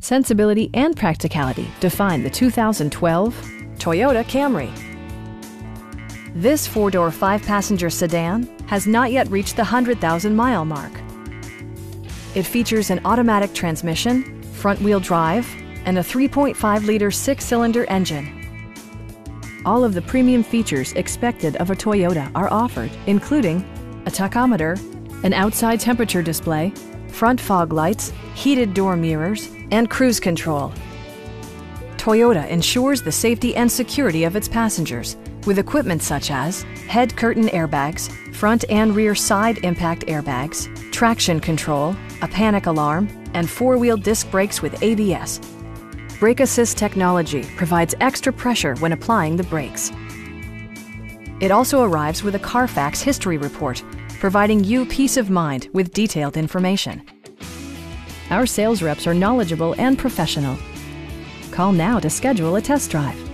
Sensibility and practicality define the 2012 Toyota Camry. This four-door, five-passenger sedan has not yet reached the 100,000-mile mark. It features an automatic transmission, front-wheel drive, and a 3.5-liter six-cylinder engine. All of the premium features expected of a Toyota are offered, including a tachometer, an outside temperature display, front fog lights, heated door mirrors, and cruise control. Toyota ensures the safety and security of its passengers with equipment such as head curtain airbags, front and rear side impact airbags, traction control, a panic alarm, and four-wheel disc brakes with ABS. Brake Assist technology provides extra pressure when applying the brakes. It also arrives with a Carfax history report, providing you peace of mind with detailed information. Our sales reps are knowledgeable and professional. Call now to schedule a test drive.